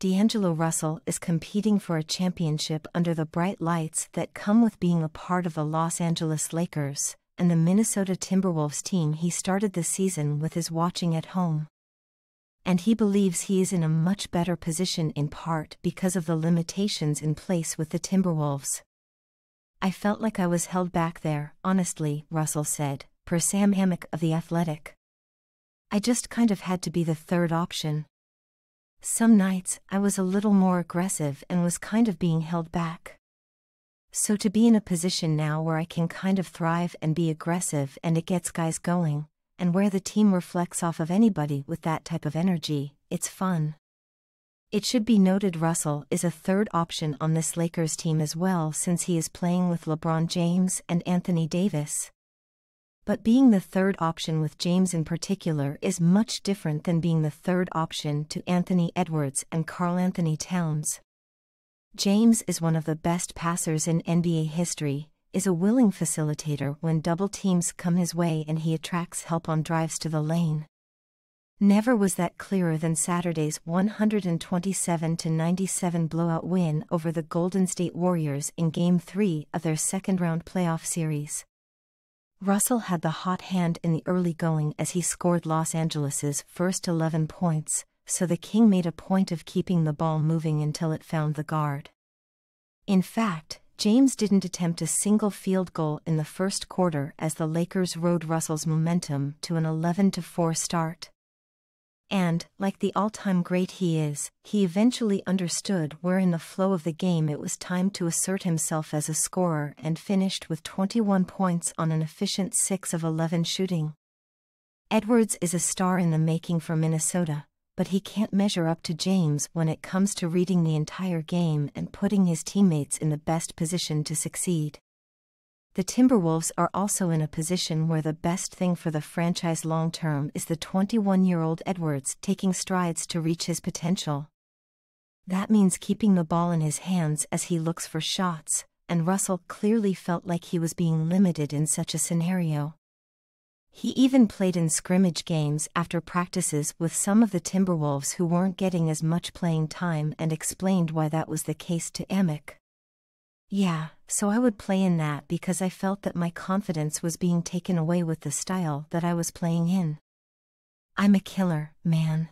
D'Angelo Russell is competing for a championship under the bright lights that come with being a part of the Los Angeles Lakers and the Minnesota Timberwolves team he started the season with is watching at home. And he believes he is in a much better position in part because of the limitations in place with the Timberwolves. I felt like I was held back there, honestly, Russell said, per Sam Amick of The Athletic. I just kind of had to be the third option. Some nights I was a little more aggressive and was kind of being held back. So to be in a position now where I can kind of thrive and be aggressive and it gets guys going, and where the team reflects off of anybody with that type of energy, it's fun. It should be noted Russell is a third option on this Lakers team as well since he is playing with LeBron James and Anthony Davis. But being the third option with James in particular is much different than being the third option to Anthony Edwards and Karl-Anthony Towns. James is one of the best passers in NBA history, is a willing facilitator when double teams come his way and he attracts help on drives to the lane. Never was that clearer than Saturday's 127 97 blowout win over the Golden State Warriors in Game 3 of their second round playoff series. Russell had the hot hand in the early going as he scored Los Angeles's first 11 points, so the King made a point of keeping the ball moving until it found the guard. In fact, James didn't attempt a single field goal in the first quarter as the Lakers rode Russell's momentum to an 11 4 start. And, like the all-time great he is, he eventually understood where in the flow of the game it was time to assert himself as a scorer and finished with 21 points on an efficient 6 of 11 shooting. Edwards is a star in the making for Minnesota, but he can't measure up to James when it comes to reading the entire game and putting his teammates in the best position to succeed. The Timberwolves are also in a position where the best thing for the franchise long term is the 21 year old Edwards taking strides to reach his potential. That means keeping the ball in his hands as he looks for shots, and Russell clearly felt like he was being limited in such a scenario. He even played in scrimmage games after practices with some of the Timberwolves who weren't getting as much playing time and explained why that was the case to Amick. Yeah, so I would play in that because I felt that my confidence was being taken away with the style that I was playing in. I'm a killer, man.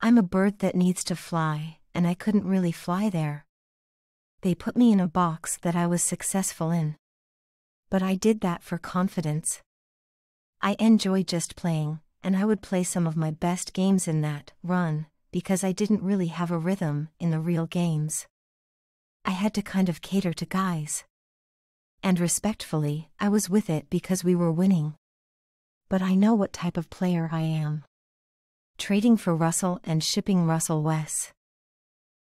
I'm a bird that needs to fly, and I couldn't really fly there. They put me in a box that I was successful in. But I did that for confidence. I enjoy just playing, and I would play some of my best games in that run, because I didn't really have a rhythm in the real games. I had to kind of cater to guys. And respectfully, I was with it because we were winning. But I know what type of player I am. Trading for Russell and shipping Russell Wes.